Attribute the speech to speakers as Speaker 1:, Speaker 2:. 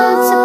Speaker 1: close